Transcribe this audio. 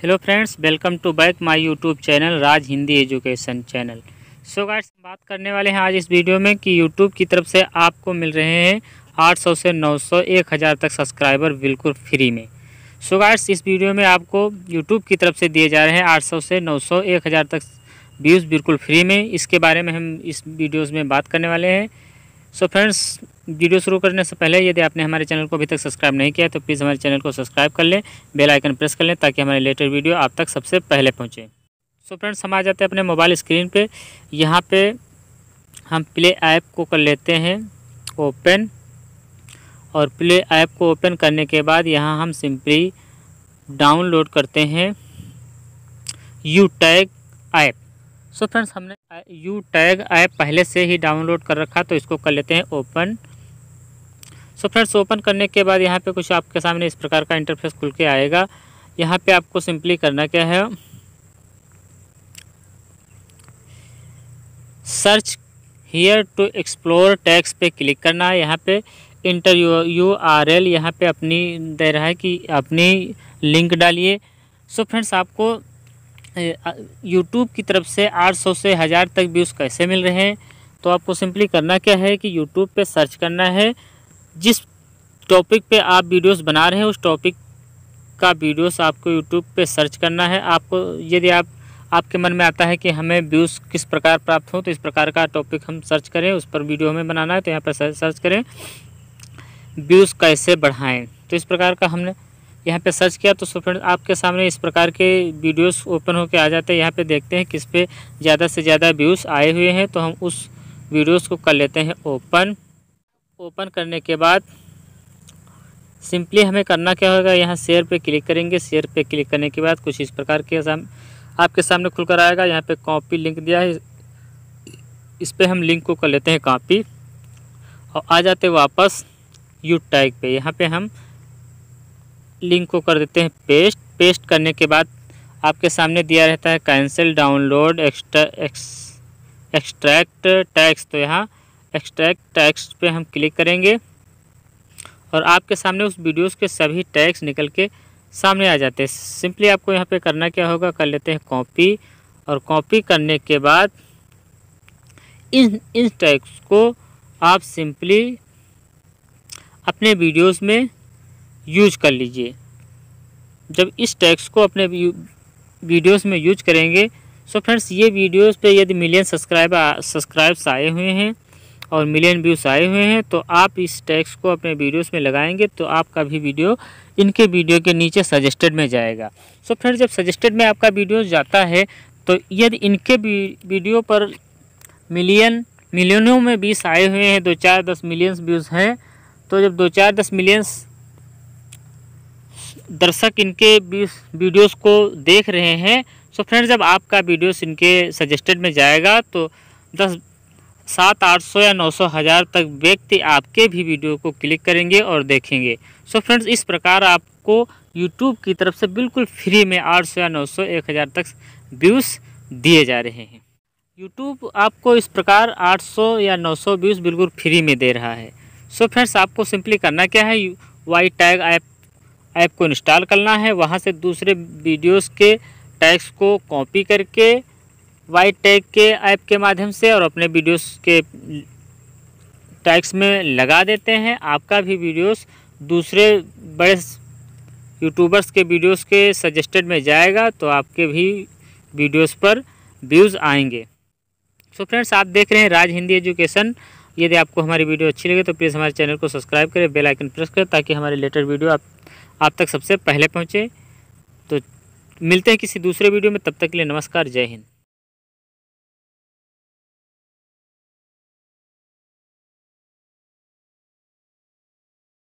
Hello friends welcome to back my YouTube channel Raj Hindi education channel so guys बात करने वाले हैं आज इस वीडियो में कि यूट्यूब की तरफ़ से आपको मिल रहे हैं 800 से 900 1000 तक सब्सक्राइबर बिल्कुल फ्री में। सो so गाइस इस वीडियो में आपको यूट्यूब की तरफ़ से दिए जा रहे हैं 800 से 900 1000 तक व्यूज़ बिल्कुल फ्री में। इसके बारे में हम इस वीडियोज़ में बात करने वाले हैं। सो फ्रेंड्स वीडियो शुरू करने से पहले यदि आपने हमारे चैनल को अभी तक सब्सक्राइब नहीं किया तो प्लीज़ हमारे चैनल को सब्सक्राइब कर लें बेल आइकन प्रेस कर लें, ताकि हमारे लेटेस्ट वीडियो आप तक सबसे पहले पहुँचे। सो फ्रेंड्स हम आ जाते हैं अपने मोबाइल स्क्रीन पे। यहाँ पे हम प्ले ऐप को कर लेते हैं ओपन और प्ले ऐप को ओपन करने के बाद यहाँ हम सिंपली डाउनलोड करते हैं U tag app so friends हमने यू टैग ऐप पहले से ही डाउनलोड कर रखा तो इसको कर लेते हैं ओपन। सो फ्रेंड्स ओपन करने के बाद यहाँ पे कुछ आपके सामने इस प्रकार का इंटरफेस खुल के आएगा। यहाँ पे आपको सिंपली करना क्या है? Search here to explore tax पे क्लिक करना। है यहाँ पे enter U U R L यहाँ पर अपनी, दे रहा है कि अपनी लिंक डालिए। सो फ्रेंड्स आपको यूट्यूब की तरफ़ से 800 से हज़ार तक व्यूज़ कैसे मिल रहे हैं? तो आपको सिंपली करना क्या है कि यूट्यूब पे सर्च करना है। जिस टॉपिक पे आप वीडियोस बना रहे हैं, उस टॉपिक का वीडियोस आपको यूट्यूब पे सर्च करना है। आपको, यदि आप, आपके मन में आता है कि हमें व्यूज़ किस प्रकार प्राप्त हो तो इस प्रकार का टॉपिक हम सर्च करें, उस पर वीडियो हमें बनाना है तो यहाँ पर सर्च करें। व्यूज़ कैसे बढ़ाएँ? तो इस प्रकार का हमने यहाँ पे सर्च किया तो सो फ्रेंड आपके सामने इस प्रकार के वीडियोस ओपन होकर आ जाते हैं। यहाँ पे देखते हैं किस पे ज़्यादा से ज़्यादा व्यूज़ आए हुए हैं तो हम उस वीडियोस को कर लेते हैं ओपन। ओपन करने के बाद सिंपली हमें करना क्या होगा यहाँ शेयर पे क्लिक करेंगे। शेयर पे क्लिक करने के बाद कुछ इस प्रकार के साम, आपके सामने खुल कर आएगा। यहाँ पे कॉपी लिंक दिया है। इस पर हम लिंक को कर लेते हैं कॉपी। और आ जाते वापस यू टैग पे। यहाँ पे हम लिंक को कर देते हैं पेस्ट पेस्ट करने के बाद आपके सामने दिया रहता है cancel download extra extract tax तो यहाँ एक्सट्रैक्ट टैक्स पे हम क्लिक करेंगे और आपके सामने उस वीडियोस के सभी टैक्स निकल के सामने आ जाते हैं। सिंपली आपको यहाँ पे करना क्या होगा? कर लेते हैं कॉपी और कॉपी करने के बाद इन इन टैक्स को आप सिंपली अपने वीडियोस में यूज़ कर लीजिए। जब इस टैक्स को अपने वीडियोस में यूज़ करेंगे, सो फ्रेंड्स, ये वीडियोस पे यदि मिलियन सब्सक्राइब सब्सक्राइब्स आए हुए हैं और मिलियन व्यूज़ आए हुए हैं तो आप इस टैक्स को अपने वीडियोस में लगाएँगे तो आपका भी वीडियो इनके वीडियो के नीचे सजेस्टेड में जाएगा। सो फ्रेंड्स, जब सजेस्टेड में आपका वीडियो जाता है तो यदि इनके वीडियो पर मिलियन, मिलियनों में बीस आए हुए हैं, दो चार दस मिलियंस व्यूज़ हैं तो जब दो चार दस मिलियंस दर्शक इनके वीडियोस को देख रहे हैं। सो फ्रेंड्स जब आपका वीडियोस इनके सजेस्टेड में जाएगा तो दस, सात, आठ सौ या नौ सौ हज़ार तक व्यक्ति आपके भी वीडियो को क्लिक करेंगे और देखेंगे। सो फ्रेंड्स इस प्रकार आपको यूट्यूब की तरफ़ से बिल्कुल फ्री में आठ सौ या नौ सौ, एक हज़ार तक व्यूज़ दिए जा रहे हैं। यूट्यूब आपको इस प्रकार 800 या 900 व्यूज़ बिल्कुल फ्री में दे रहा है। सो so फ्रेंड्स आपको सिंपली करना क्या है? वाई टैग ऐप ऐप को इंस्टॉल करना है। वहाँ से दूसरे वीडियोस के टैग्स को कॉपी करके वाइट टैग के ऐप के माध्यम से और अपने वीडियोस के टैग्स में लगा देते हैं। आपका भी वीडियोस दूसरे बड़े यूट्यूबर्स के वीडियोस के सजेस्टेड में जाएगा तो आपके भी वीडियोस पर व्यूज़ आएँगे। सो फ्रेंड्स आप देख रहे हैं राज हिंदी एजुकेशन यदि आपको हमारी वीडियो अच्छी लगे तो प्लीज़ हमारे चैनल को सब्सक्राइब करें बेल आइकन प्रेस करें, ताकि हमारे लेटेस्ट वीडियो आप आप तक सबसे पहले पहुँचे। तो मिलते हैं किसी दूसरे वीडियो में, तब तक के लिए नमस्कार, जय हिंद।